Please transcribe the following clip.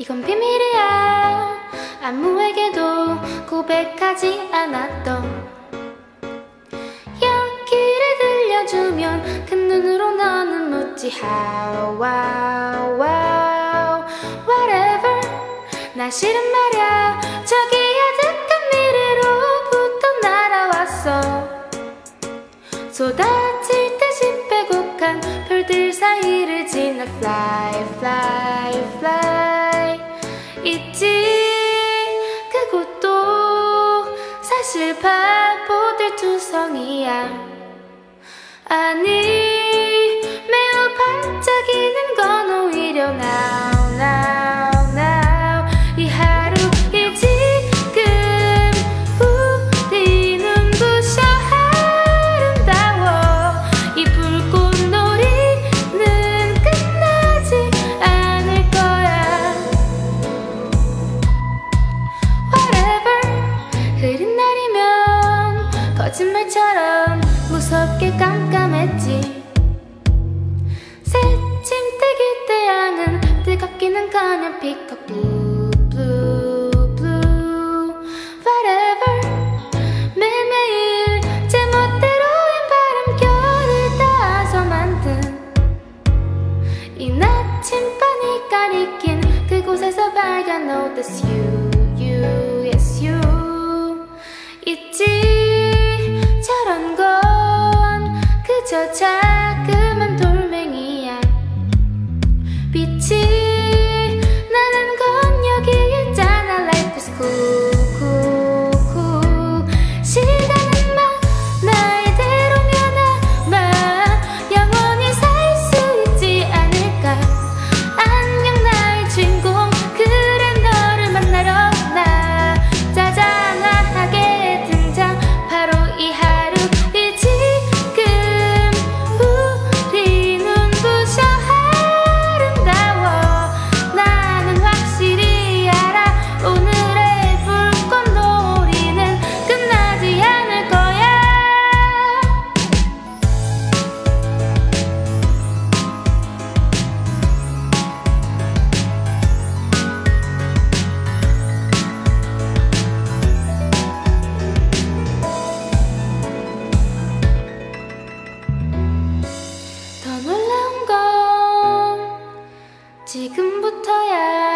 이건 비밀이야. 아무에게도 고백하지 않았던. 여기를 들려주면 큰 눈으로 너는 묻지 How wow wow whatever. 나 싫은 말야. 저기 아득한 미래로부터 날아왔어. 쏟아질 듯이 빼곡한 별들 사이를 지나. Fly fly fly 있지. 그곳도 사실 바보들 투성이야. 아니 거짓말처럼 무섭게 깜깜했지. 새침대기 태양은 뜨겁기는 커녕 피커 blue blue blue Whatever. 매일매일 제 멋대로인 바람결을 따서 만든 이 나침반이 가리킨 그곳에서 발견 you, you, 저 자그 지금부터야